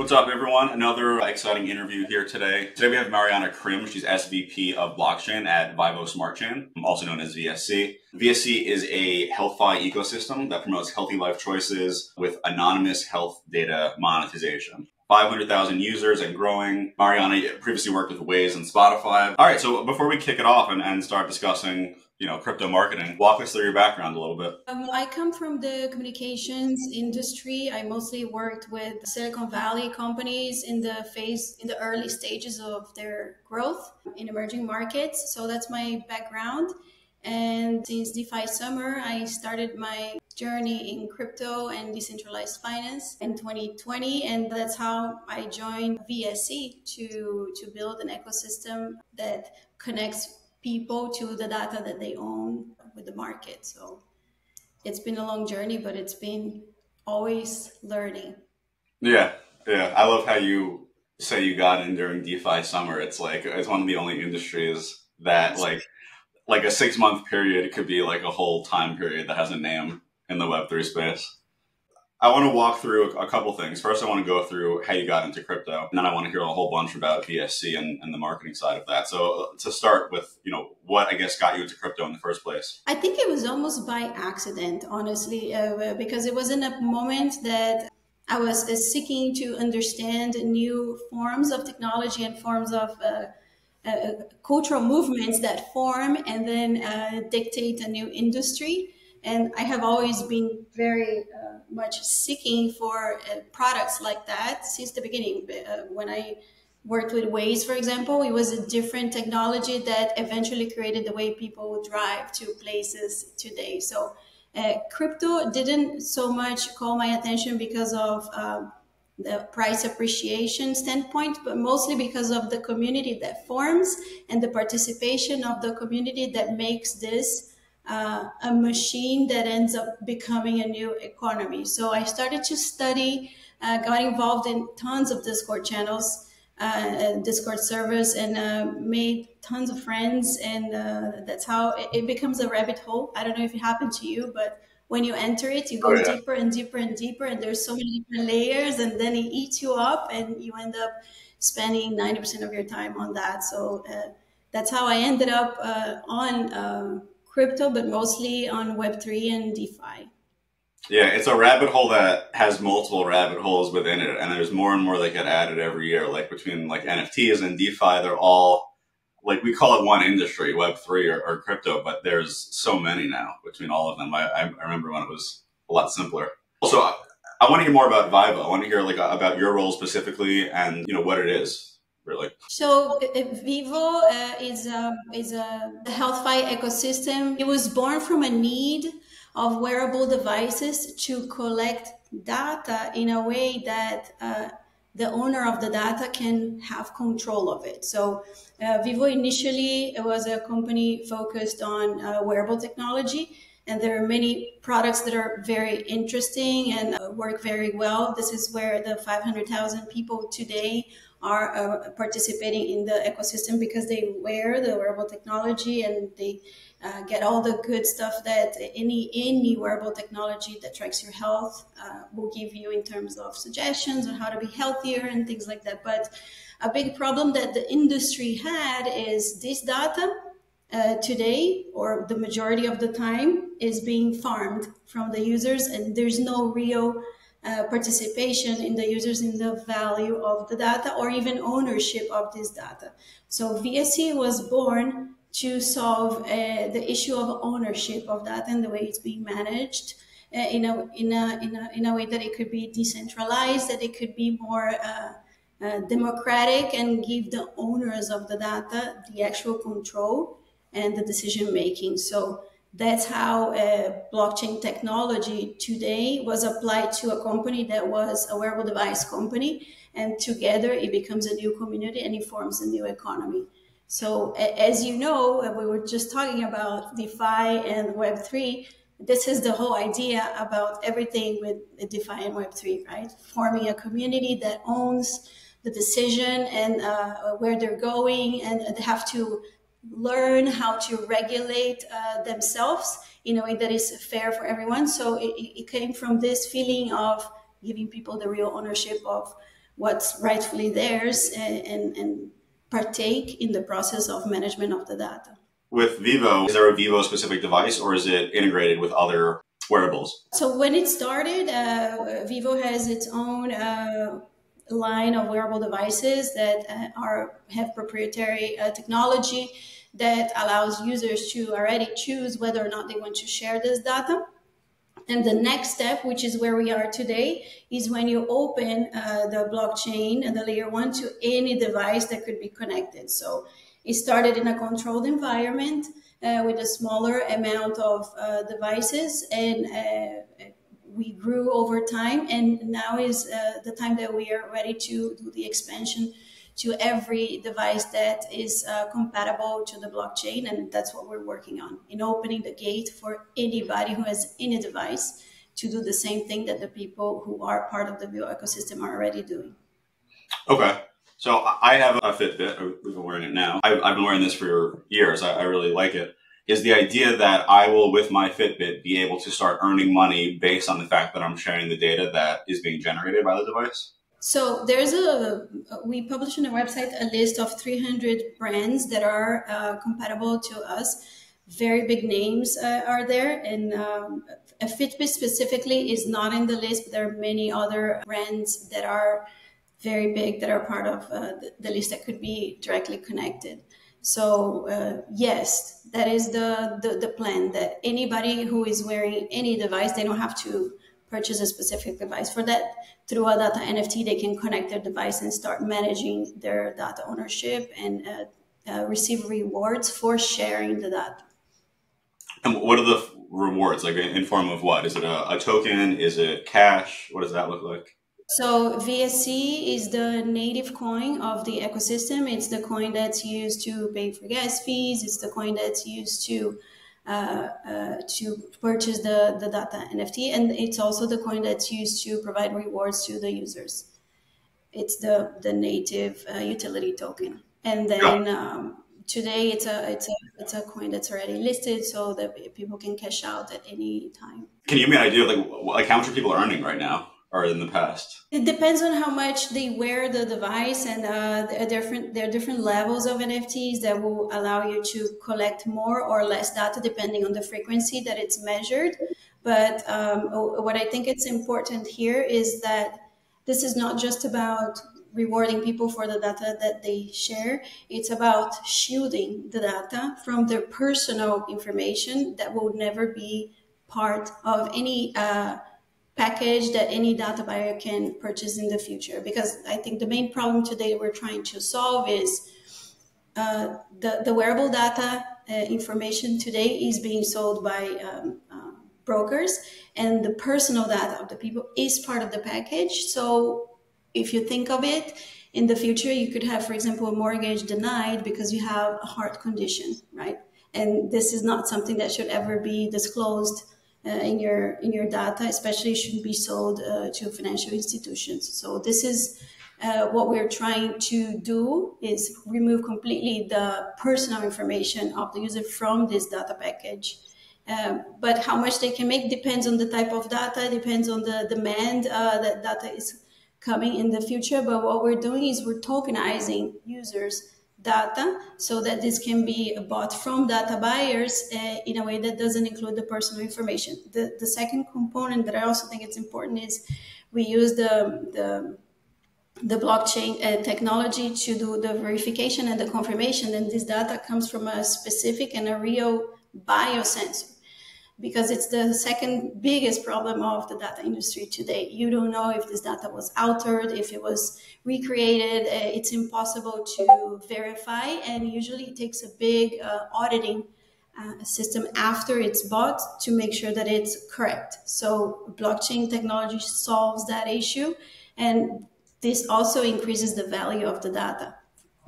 What's up, everyone? Another exciting interview here today. Today we have Mariana Krym. She's SVP of blockchain at Vyvo Smart Chain, also known as VSC. VSC is a HealthFi ecosystem that promotes healthy life choices with anonymous health data monetization. 500,000 users and growing. Mariana previously worked with Waze and Spotify. All right, so before we kick it off and, and start discussing you know crypto marketing. Walk us through your background a little bit. Um, i come from the communications industry. I mostly worked with silicon valley companies in the phase in the early stages of their growth in emerging markets. So that's my background. And since defi summer i started my journey in crypto and decentralized finance in 2020 and that's how i joined vsc to to build an ecosystem that connects people to the data that they own with the market. So it's been a long journey, but it's been always learning. Yeah, yeah. I love how you say you got in during DeFi summer. It's like it's one of the only industries that like like a six month period could be like a whole time period that has a name in the Web three space. I want to walk through a, couple things. First, I want to go through how you got into crypto, and then I want to hear a whole bunch about VSC and, and the marketing side of that. So, uh, to start with, you know, what I guess got you into crypto in the first place? I think it was almost by accident, honestly, uh, because it was in a moment that I was uh, seeking to understand new forms of technology and forms of uh, uh, cultural movements that form and then uh, dictate a new industry. And I have always been very uh, much seeking for uh, products like that since the beginning. Uh, when I worked with Waze, for example, it was a different technology that eventually created the way people drive to places today. So uh, crypto didn't so much call my attention because of um, the price appreciation standpoint, but mostly because of the community that forms and the participation of the community that makes this uh, a machine that ends up becoming a new economy. So I started to study, uh, got involved in tons of Discord channels, uh, Discord servers, and uh, made tons of friends. And uh, that's how it, it, becomes a rabbit hole. I don't know if it happened to you, but when you enter it, you go oh, yeah. deeper and deeper and deeper, and there's so many different layers, and then it eats you up, and you end up spending 90% of your time on that. So uh, that's how I ended up on um, crypto, but mostly on Web3 and DeFi. Yeah, it's a rabbit hole that has multiple rabbit holes within it, and there's more and more that get added every year. Like between like NFTs and DeFi, they're all like we call it one industry, Web three or, or, crypto, but there's so many now between all of them. I, I remember when it was a lot simpler. So I, I want to hear more about Vyvo. I want to hear like about your role specifically and you know what it is really. So uh, Vyvo uh, is a, is a HealthFi ecosystem. It was born from a need of wearable devices to collect data in a way that uh, the owner of the data can have control of it. So uh, Vyvo initially it was a company focused on uh, wearable technology. And there are many products that are very interesting and uh, work very well. This is where the 500,000 people today are uh, participating in the ecosystem because they wear the wearable technology and they uh, get all the good stuff that any any wearable technology that tracks your health uh, will give you in terms of suggestions on how to be healthier and things like that. But a big problem that the industry had is this data uh, today, or the majority of the time, is being farmed from the users, and there's no real uh, participation in the users in the value of the data or even ownership of this data. So VSC was born to solve uh, the issue of ownership of data and the way it's being managed uh, in, a, in, a, in, a, in a way that it could be decentralized, that it could be more uh, uh, democratic and give the owners of the data the actual control and the decision making. So that's how uh, blockchain technology today was applied to a company that was a wearable device company. And together it becomes a new community and it forms a new economy. So as you know we were just talking about defi and web3 this is the whole idea about everything with defi and web3 right? Forming a community that owns the decision and uh, where they're going and they have to learn how to regulate uh, themselves in a way that is fair for everyone. So it, it, came from this feeling of giving people the real ownership of what's rightfully theirs and, and, and partake in the process of management of the data. With Vyvo, is there a Vyvo specific device or is it integrated with other wearables? So when it started, uh, Vyvo has its own uh, line of wearable devices that uh, are have proprietary uh, technology that allows users to already choose whether or not they want to share this data. And the next step, which is where we are today, is when you open uh, the blockchain and the layer one to any device that could be connected. So it started in a controlled environment uh, with a smaller amount of uh, devices and uh, we grew over time and now is uh, the time that we are ready to do the expansion to every device that is uh, compatible to the blockchain. And that's what we're working on in opening the gate for anybody who has any device to do the same thing that the people who are part of the Vyvo ecosystem are already doing. Okay. So I have a Fitbit. We've been wearing it now. I've, been wearing this for years. I really like it. Is the idea that I will, with my Fitbit, be able to start earning money based on the fact that I'm sharing the data that is being generated by the device? So there's a we publish on our website a list of 300 brands that are uh, compatible to us. Very big names uh, are there, and um, a Fitbit specifically is not in the list. But there are many other brands that are very big that are part of uh, the, the, list that could be directly connected. So uh, yes, that is the, the the plan. That anybody who is wearing any device, they don't have to purchase a specific device. For that, through a data NFT, they can connect their device and start managing their data ownership and uh, uh, receive rewards for sharing the data. And what are the rewards? Like in form of what? Is it a, a token? Is it cash? What does that look like? So VSC is the native coin of the ecosystem. It's the coin that's used to pay for gas fees. It's the coin that's used to uh, uh, to purchase the, the data NFT. And it's also the coin that's used to provide rewards to the users. It's the, the native uh, utility token. And then um, today it's a, it's, a, it's a coin that's already listed so that people can cash out at any time. Can you give me an idea of like, like how much are people earning right now? Or in the past? It depends on how much they wear the device, and uh, there are different there are different levels of NFTs that will allow you to collect more or less data depending on the frequency that it's measured. But um, what I think it's important here is that this is not just about rewarding people for the data that they share. It's about shielding the data from their personal information that will never be part of any. Uh, package that any data buyer can purchase in the future. Because I think the main problem today we're trying to solve is uh, the, the wearable data uh, information today is being sold by um, uh, brokers, and the personal data of the people is part of the package. So if you think of it, in the future, you could have, for example, a mortgage denied because you have a heart condition, right? And this is not something that should ever be disclosed in your in your data, especially shouldn't be sold uh, to financial institutions. So this is uh, what we're trying to do is remove completely the personal information of the user from this data package. Um, but how much they can make depends on the type of data, depends on the demand uh, that data is coming in the future. But what we're doing is we're tokenizing users data so that this can be bought from data buyers uh, in a way that doesn't include the personal information. The, the second component that I also think it's important is we use the, the, the blockchain uh, technology to do the verification and the confirmation. And this data comes from a specific and a real biosensor because it's the second biggest problem of the data industry today. You don't know if this data was altered, if it was recreated. Uh, it's impossible to verify, and usually it takes a big uh, auditing uh, system after it's bought to make sure that it's correct. So blockchain technology solves that issue, and this also increases the value of the data.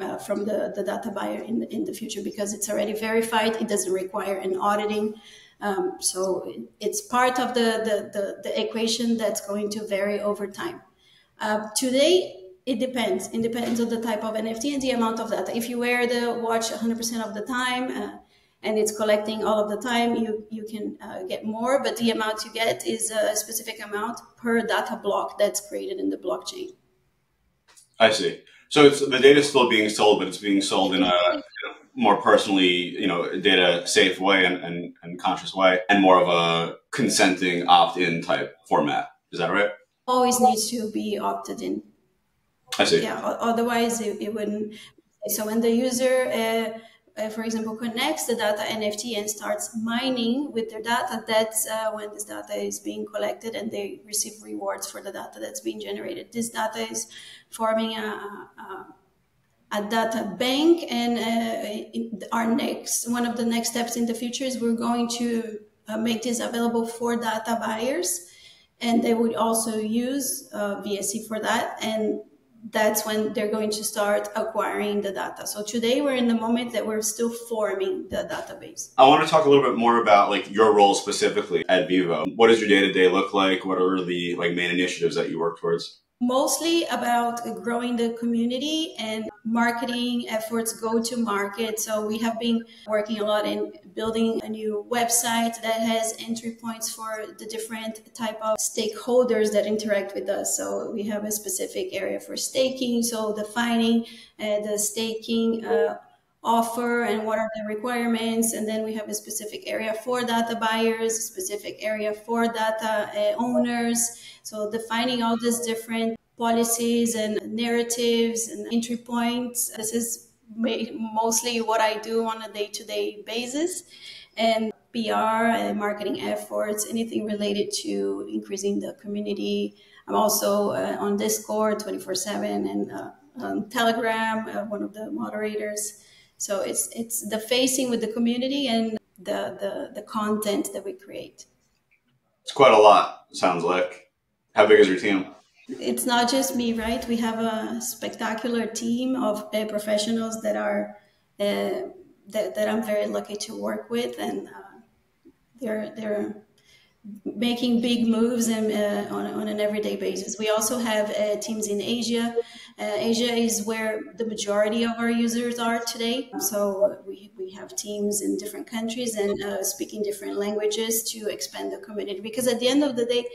Uh, from the, the data buyer in, in the future because it's already verified. It doesn't require an auditing um, so it's part of the, the, the, the, equation that's going to vary over time. Uh, today, it depends. It depends on the type of NFT and the amount of data. If you wear the watch 100% of the time uh, and it's collecting all of the time, you, you can uh, get more, but the amount you get is a specific amount per data block that's created in the blockchain. I see. So the data is still being sold, but it's being sold in a more personally, you know, data safe way and, and, and conscious way, and more of a consenting opt-in type format. Is that right? Always needs to be opted in. I see. Yeah. Otherwise, it, it wouldn't. So when the user uh, uh, for example, connects the data NFT and starts mining with their data, that's uh, when this data is being collected and they receive rewards for the data that's being generated. This data is forming a, a, a data bank, and uh, our next one of the next steps in the future is we're going to uh, make this available for data buyers, and they would also use uh, VSC for that and that's when they're going to start acquiring the data. So today we're in the moment that we're still forming the database. I want to talk a little bit more about like your role specifically at Vyvo. What does your day to day look like? What are the like main initiatives that you work towards? mostly about growing the community and marketing efforts go to market. So we have been working a lot in building a new website that has entry points for the different type of stakeholders that interact with us. So we have a specific area for staking so defining uh, the staking uh, offer and what are the requirements. And then we have a specific area for data buyers a specific area for data uh, owners. So defining all these different policies and narratives and entry points this is mostly what i do on a day-to-day basis and pr and marketing efforts anything related to increasing the community i'm also uh, on discord 24-7 and uh, on telegram uh, one of the moderators so it's it's the facing with the community and the the, the content that we create. It's quite a lot. Sounds like. How big is your team? It's not just me, right? We have a spectacular team of uh, professionals that are uh, that, that I'm very lucky to work with, and uh, they're they're making big moves and, uh, on, on an everyday basis. We also have uh, teams in Asia. Uh, Asia is where the majority of our users are today. So we, we have teams in different countries and uh, speaking different languages to expand the community. Because at the end of the day,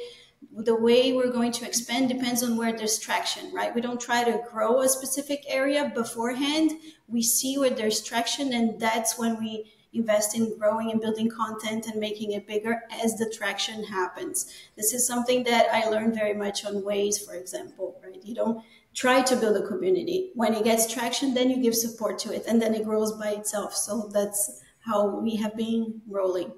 the way we're going to expand depends on where there's traction, right? We don't try to grow a specific area beforehand. We see where there's traction, and that's when we invest in growing and building content and making it bigger as the traction happens. This is something that I learned very much on Waze, for example, right? You don't try to build a community. When it gets traction, then you give support to it and then it grows by itself. So that's how we have been rolling.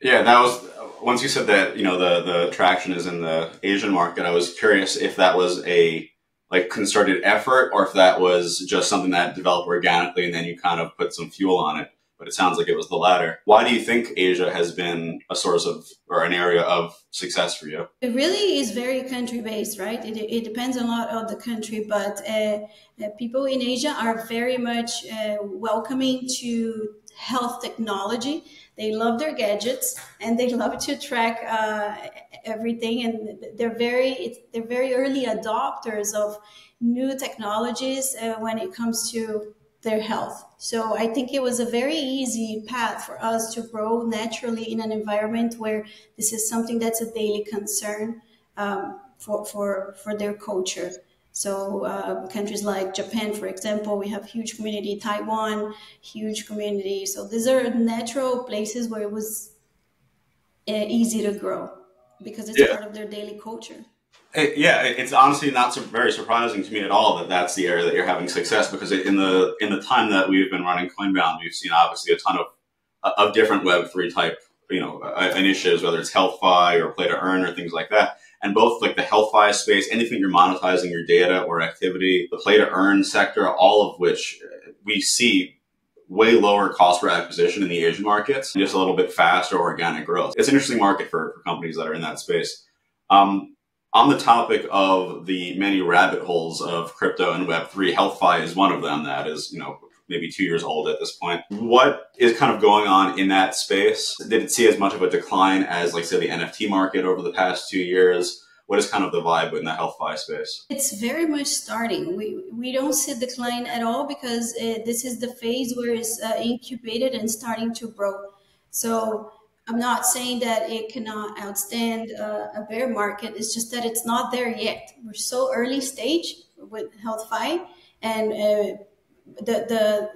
Yeah, that was once you said that, you know, the the traction is in the Asian market, I was curious if that was a like concerted effort or if that was just something that developed organically and then you kind of put some fuel on it but it sounds like it was the latter. Why do you think Asia has been a source of or an area of success for you? It really is very country based, right? It, it depends a lot on the country, but uh, uh, people in Asia are very much uh, welcoming to health technology. They love their gadgets and they love to track uh, everything, and they're very they're very early adopters of new technologies uh, when it comes to their health. So I think it was a very easy path for us to grow naturally in an environment where this is something that's a daily concern um, for, for, for their culture. So uh, countries like Japan, for example, we have huge community. Taiwan, huge community. So these are natural places where it was uh, easy to grow because it's yeah. part of their daily culture. It, yeah, it's honestly not so very surprising to me at all that that's the area that you're having success because in the in the time that we've been running Coinbound, we've seen obviously a ton of of different Web three type you know uh, initiatives, whether it's HealthFi or Play to Earn or things like that. And both like the HealthFi space, anything you're monetizing your data or activity, the Play to Earn sector, all of which uh, we see way lower cost per acquisition in the Asian markets, just a little bit faster organic growth. It's an interesting market for, for companies that are in that space. Um, on the topic of the many rabbit holes of crypto and Web3, HealthFi is one of them that is, you know, maybe two years old at this point. What is kind of going on in that space? Did it see as much of a decline as, like, say, the NFT market over the past two years? What is kind of the vibe in the health HealthFi space? It's very much starting. We, we don't see decline at all because uh, this is the phase where it's uh, incubated and starting to grow. So I'm not saying that it cannot outstand uh, a bear market. It's just that it's not there yet. We're so early stage with health HealthFi, and uh, the the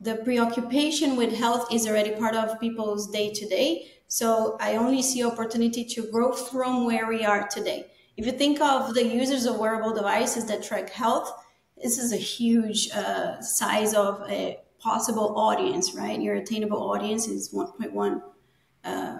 the preoccupation with health is already part of people's day to day. So I only see opportunity to grow from where we are today. If you think of the users of wearable devices that track health, this is a huge uh, size of a possible audience, right? Your attainable audience is 1.1 uh,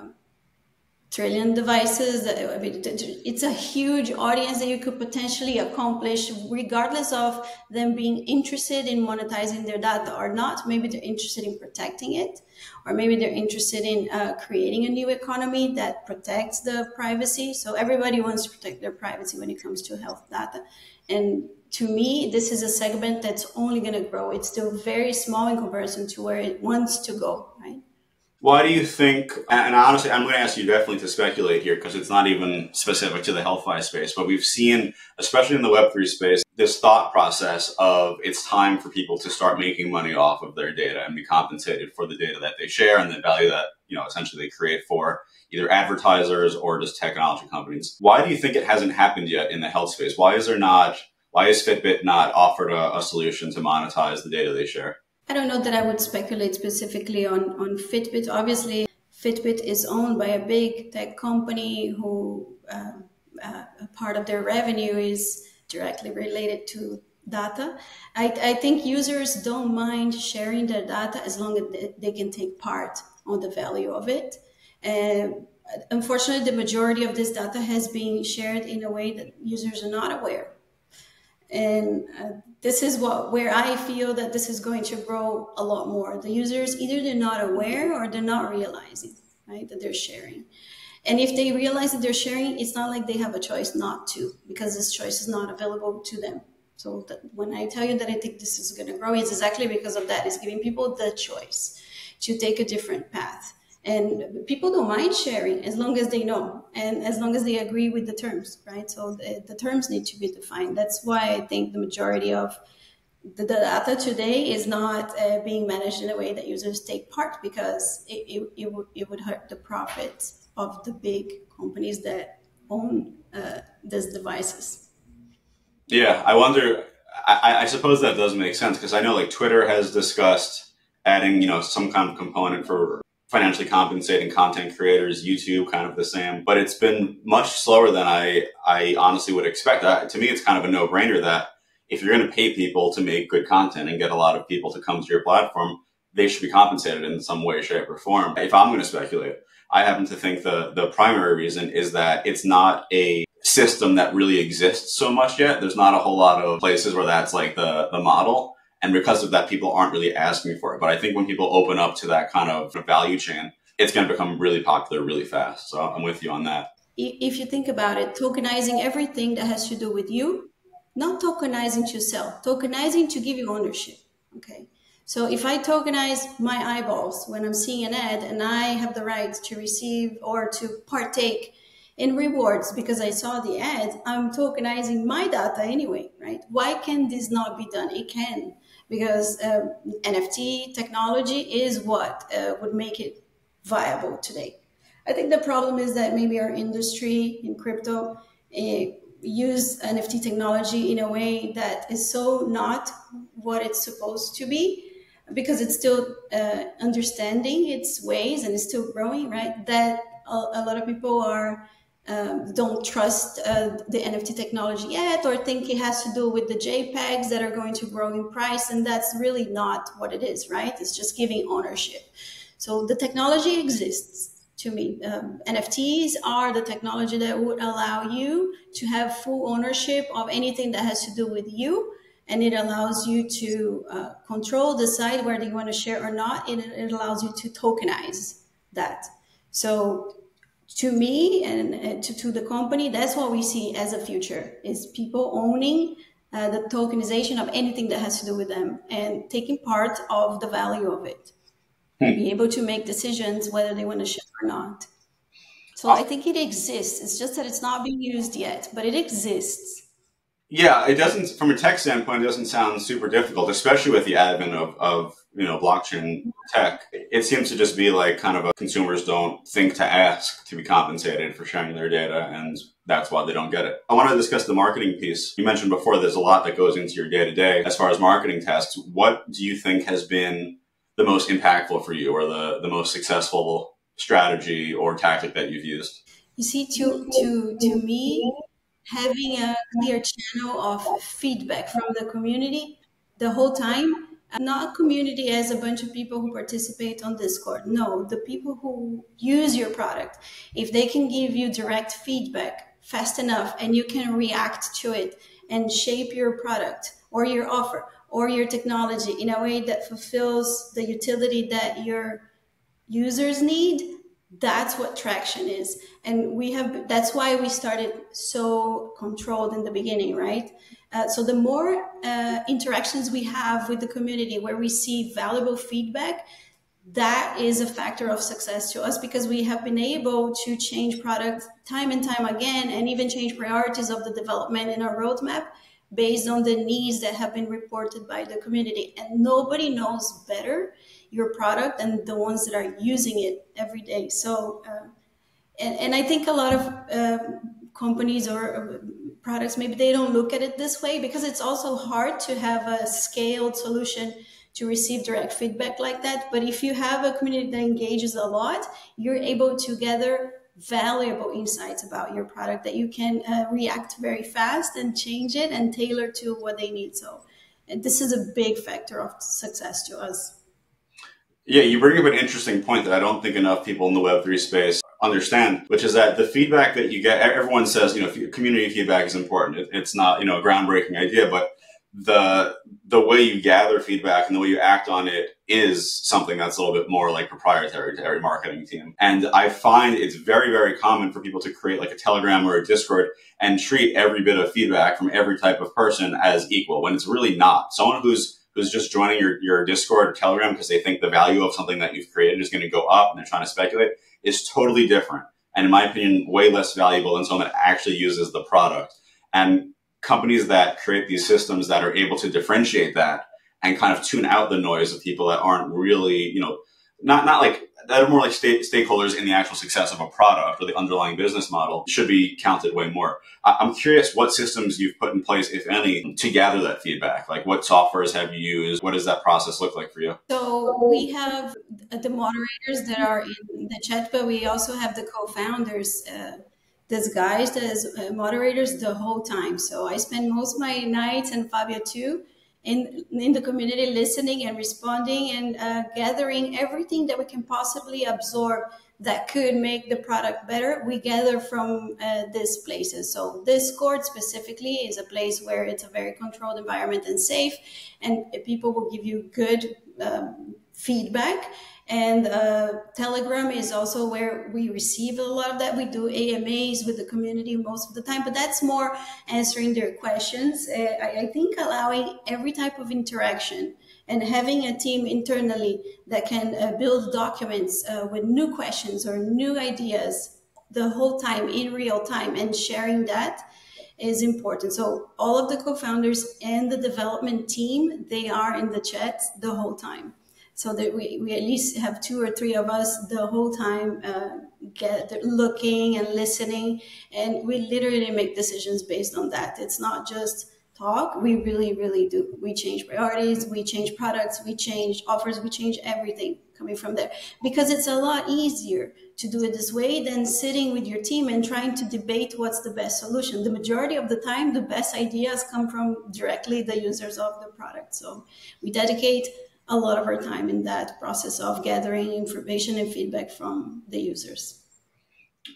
trillion devices. I mean, it's a huge audience that you could potentially accomplish, regardless of them being interested in monetizing their data or not. Maybe they're interested in protecting it, or maybe they're interested in uh, creating a new economy that protects the privacy. So everybody wants to protect their privacy when it comes to health data, and to me, this is a segment that's only going to grow. It's still very small in comparison to where it wants to go, right? Why do you think, and honestly, I'm going to ask you definitely to speculate here because it's not even specific to the HealthFi space, but we've seen, especially in the Web3 space, this thought process of it's time for people to start making money off of their data and be compensated for the data that they share and the value that, you know, essentially they create for either advertisers or just technology companies. Why do you think it hasn't happened yet in the health space? Why is there not why is Fitbit not offered a, a, solution to monetize the data they share? I don't know that I would speculate specifically on, on Fitbit. Obviously, Fitbit is owned by a big tech company who uh, uh, part of their revenue is directly related to data. I, I, think users don't mind sharing their data as long as they can take part on the value of it. And unfortunately, the majority of this data has been shared in a way that users are not aware and uh, this is what where i feel that this is going to grow a lot more. The users either they're not aware or they're not realizing right that they're sharing. And if they realize that they're sharing it's not like they have a choice not to because this choice is not available to them. So that when i tell you that i think this is going to grow it's exactly because of that. It's giving people the choice to take a different path. And people don't mind sharing as long as they know and as long as they agree with the terms right? So the, the terms need to be defined. That's why i think the majority of the, data today is not uh, being managed in a way that users take part because it, it, it, would, it would hurt the profits of the big companies that own uh, these devices. Yeah i wonder I, I suppose that does make sense because i know like twitter has discussed adding you know some kind of component for financially compensating content creators, YouTube kind of the same, but it's been much slower than I, I honestly would expect. That, to me, it's kind of a no brainer that if you're going to pay people to make good content and get a lot of people to come to your platform, they should be compensated in some way, shape, or form. If I'm going to speculate, I happen to think the, the primary reason is that it's not a system that really exists so much yet. There's not a whole lot of places where that's like the, the model. And because of that, people aren't really asking for it. But I think when people open up to that kind of value chain, it's going to become really popular really fast. So I'm with you on that. If you think about it, tokenizing everything that has to do with you, not tokenizing to sell, tokenizing to give you ownership. Okay. So if I tokenize my eyeballs when I'm seeing an ad and I have the right to receive or to partake in rewards because I saw the ad, I'm tokenizing my data anyway, right? Why can this not be done? It can because uh, NFT technology is what uh, would make it viable today. I think the problem is that maybe our industry in crypto uh, use NFT technology in a way that is so not what it's supposed to be because it's still uh, understanding its ways and it's still growing, right? That a, a lot of people are um, don't trust uh, the NFT technology yet or think it has to do with the JPEGs that are going to grow in price. And that's really not what it is, right? It's just giving ownership. So the technology exists to me. Um, NFTs are the technology that would allow you to have full ownership of anything that has to do with you. And it allows you to uh, control, decide whether you want to share or not. It, it allows you to tokenize that. So to me and to, to the company, that's what we see as a future is people owning uh, the tokenization of anything that has to do with them and taking part of the value of it. Hmm. Be able to make decisions whether they want to ship or not. So I think it exists. It's just that it's not being used yet, but it exists. Yeah, it doesn't, from a tech standpoint, it doesn't sound super difficult, especially with the advent of, of you know, blockchain tech, it seems to just be like kind of a consumers don't think to ask to be compensated for sharing their data. And that's why they don't get it. I want to discuss the marketing piece. You mentioned before there's a lot that goes into your day to day as far as marketing tasks. What do you think has been the most impactful for you or the, the most successful strategy or tactic that you've used? You see, to, to, to me, having a clear channel of feedback from the community the whole time not a community as a bunch of people who participate on discord. No the people who use your product if they can give you direct feedback fast enough and you can react to it and shape your product or your offer or your technology in a way that fulfills the utility that your users need that's what traction is. And we have that's why we started so controlled in the beginning right uh, so the more uh, interactions we have with the community where we see valuable feedback that is a factor of success to us because we have been able to change product time and time again and even change priorities of the development in our roadmap based on the needs that have been reported by the community and nobody knows better your product and the ones that are using it every day. So, uh, and, and I think a lot of uh, companies or products, maybe they don't look at it this way because it's also hard to have a scaled solution to receive direct feedback like that. But if you have a community that engages a lot, you're able to gather valuable insights about your product that you can uh, react very fast and change it and tailor to what they need. So, and this is a big factor of success to us. Yeah, you bring up an interesting point that I don't think enough people in the Web3 space understand, which is that the feedback that you get, everyone says, you know, community feedback is important. It's not, you know, a groundbreaking idea, but the the way you gather feedback and the way you act on it is something that's a little bit more like proprietary to every marketing team. And I find it's very, very common for people to create like a Telegram or a Discord and treat every bit of feedback from every type of person as equal when it's really not. Someone who's who's just joining your, your Discord or Telegram because they think the value of something that you've created is going to go up and they're trying to speculate is totally different. And in my opinion, way less valuable than someone that actually uses the product. And companies that create these systems that are able to differentiate that and kind of tune out the noise of people that aren't really, you know, not, not like that are more like state, stakeholders in the actual success of a product or the underlying business model should be counted way more. I, am curious what systems you've put in place, if any, to gather that feedback. Like what softwares have you used? What does that process look like for you? So we have the moderators that are in the chat, but we also have the co-founders. Uh, disguised as uh, moderators the whole time. So I spend most of my nights and Fabio too in, in the community, listening and responding and uh, gathering everything that we can possibly absorb that could make the product better. We gather from uh, these places. So Discord specifically is a place where it's a very controlled environment and safe, and people will give you good um, feedback and uh, Telegram is also where we receive a lot of that. We do AMAs with the community most of the time, but that's more answering their questions. Uh, I, I, think allowing every type of interaction and having a team internally that can uh, build documents uh, with new questions or new ideas the whole time in real time and sharing that is important. So all of the co-founders and the development team, they are in the chat the whole time so that we, we at least have two or three of us the whole time uh, get looking and listening. And we literally make decisions based on that. It's not just talk. We really really do. We change priorities. We change products. We change offers. We change everything coming from there. Because it's a lot easier to do it this way than sitting with your team and trying to debate what's the best solution. The majority of the time the best ideas come from directly the users of the product. So we dedicate a lot of our time in that process of gathering information and feedback from the users.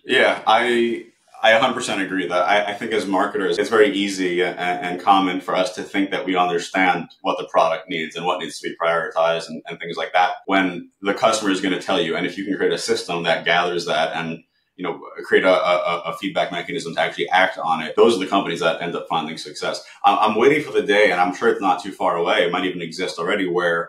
Yeah, I I 100% agree that I, I, think as marketers, it's very easy and, and, common for us to think that we understand what the product needs and what needs to be prioritized and, and things like that when the customer is going to tell you. And if you can create a system that gathers that and you know, create a, a, a, feedback mechanism to actually act on it. Those are the companies that end up finding success. I'm, I'm waiting for the day, and I'm sure it's not too far away. It might even exist already, where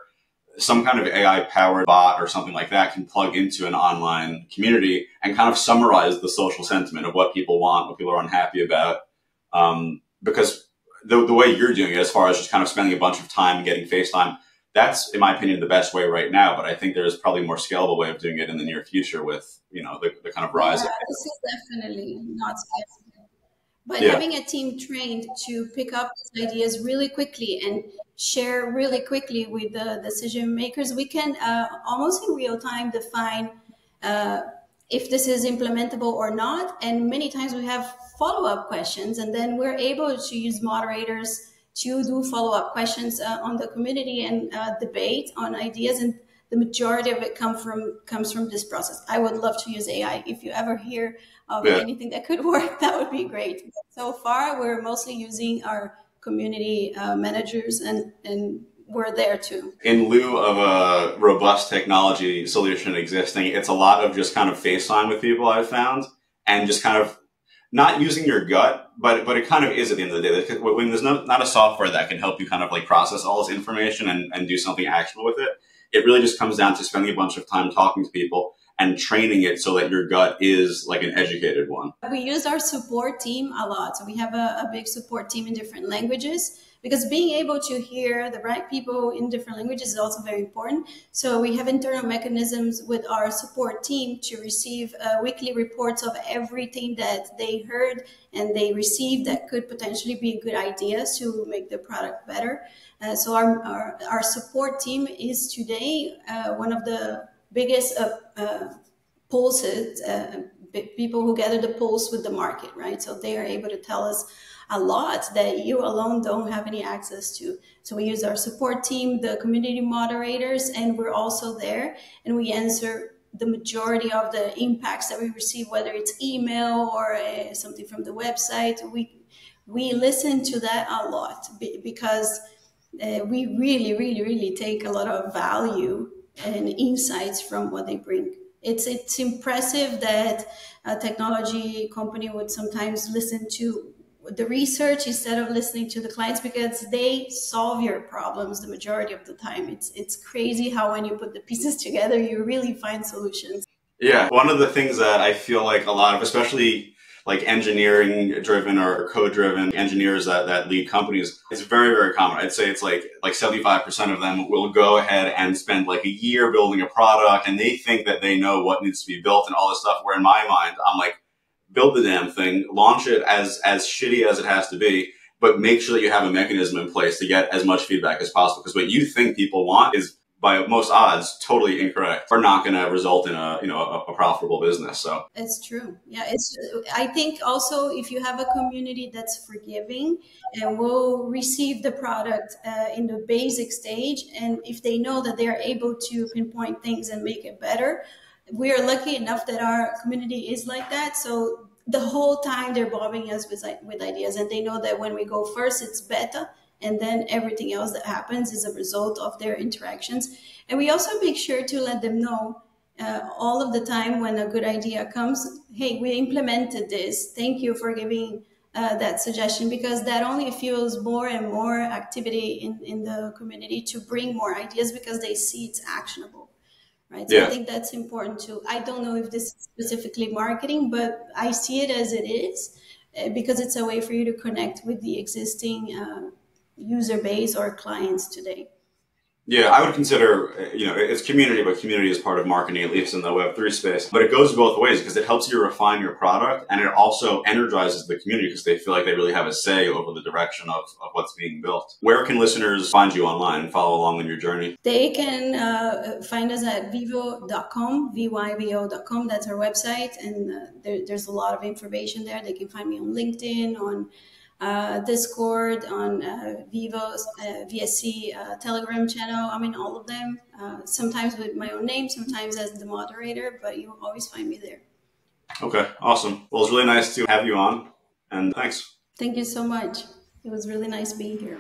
some kind of AI powered bot or something like that can plug into an online community and kind of summarize the social sentiment of what people want, what people are unhappy about. Um, because the, the way you're doing it, as far as just kind of spending a bunch of time getting FaceTime, That's, in my opinion, the best way right now. But I think there's probably a more scalable way of doing it in the near future with, you know, the, the kind of rise. Yeah, this is definitely not scalable. But yeah. having a team trained to pick up ideas really quickly and share really quickly with the decision makers, we can uh, almost in real time define uh, if this is implementable or not. And many times we have follow up questions, and then we're able to use moderators to do follow up questions uh, on the community and uh, debate on ideas. And the majority of it come from comes from this process. I would love to use AI. If you ever hear of yeah. anything that could work, that would be great. So far, we're mostly using our community uh, managers and and we're there too. In lieu of a robust technology solution existing, it's a lot of just kind of FaceTime with people I've found and just kind of not using your gut, but but it kind of is at the end of the day. When there's no, not a software that can help you kind of like process all this information and, and do something actionable with it, it really just comes down to spending a bunch of time talking to people and training it so that your gut is like an educated one. We use our support team a lot. So we have a, a big support team in different languages because being able to hear the right people in different languages is also very important. So we have internal mechanisms with our support team to receive uh, weekly reports of everything that they heard and they received that could potentially be good ideas to make the product better. Uh, so our, our, our, support team is today uh, one of the biggest uh, uh, pulses, uh, people who gather the pulse with the market, right? So they are able to tell us a lot that you alone don't have any access to. So we use our support team, the community moderators, and we're also there and we answer the majority of the impacts that we receive, whether it's email or uh, something from the website. We we listen to that a lot because uh, we really, really, really take a lot of value and insights from what they bring. It's it's impressive that a technology company would sometimes listen to the research instead of listening to the clients because they solve your problems the majority of the time. It's it's crazy how when you put the pieces together, you really find solutions. Yeah, one of the things that I feel like a lot of, especially like engineering driven or code driven engineers that, that lead companies, it's very, very common. I'd say it's like, like 75% of them will go ahead and spend like a year building a product and they think that they know what needs to be built and all this stuff. Where in my mind, I'm like, build the damn thing, launch it as as shitty as it has to be, but make sure that you have a mechanism in place to get as much feedback as possible. Because what you think people want is by most odds totally incorrect are not going to result in a you know a, a, profitable business so it's true yeah it's i think also if you have a community that's forgiving and will receive the product uh, in the basic stage and if they know that they are able to pinpoint things and make it better we are lucky enough that our community is like that. So the whole time they're bombing us with, with ideas and they know that when we go first, it's beta. And then everything else that happens is a result of their interactions. And we also make sure to let them know uh, all of the time when a good idea comes, hey, we implemented this. Thank you for giving uh, that suggestion because that only fuels more and more activity in, in the community to bring more ideas because they see it's actionable right? So yeah. I think that's important too. I don't know if this is specifically marketing, but I see it as it is uh, because it's a way for you to connect with the existing uh, user base or clients today. Yeah, I would consider, you know, it's community, but community is part of marketing, at least in the Web3 space. But it goes both ways because it helps you refine your product and it also energizes the community because they feel like they really have a say over the direction of, of what's being built. Where can listeners find you online and follow along on your journey? They can uh, find us at vyvo.com, vyvo.com. That's our website. And uh, there, there's a lot of information there. They can find me on LinkedIn, on Discord, on uh, Vyvo's uh, VSC uh, Telegram channel. I mean, all of them. Uh, sometimes with my own name, sometimes as the moderator, but you'll always find me there. Okay, awesome. Well, it's really nice to have you on, and thanks. Thank you so much. It was really nice being here.